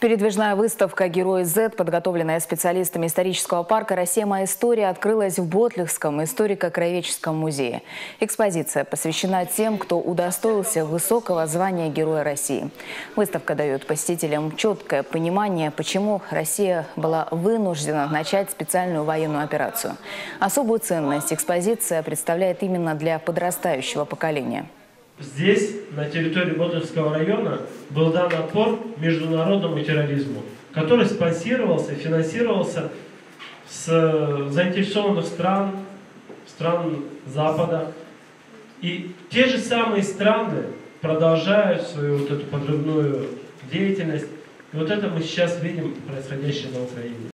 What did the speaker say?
Передвижная выставка «Герои Z», подготовленная специалистами исторического парка «Россия. Моя история», открылась в Ботлихском историко-краеведческом музее. Экспозиция посвящена тем, кто удостоился высокого звания Героя России. Выставка дает посетителям четкое понимание, почему Россия была вынуждена начать специальную военную операцию. Особую ценность экспозиция представляет именно для подрастающего поколения. Здесь, на территории Ботлевского района, был дан отпор международному терроризму, который спонсировался, финансировался с заинтересованных стран, стран Запада. И те же самые страны продолжают свою вот эту подрывную деятельность. И вот это мы сейчас видим происходящее на Украине.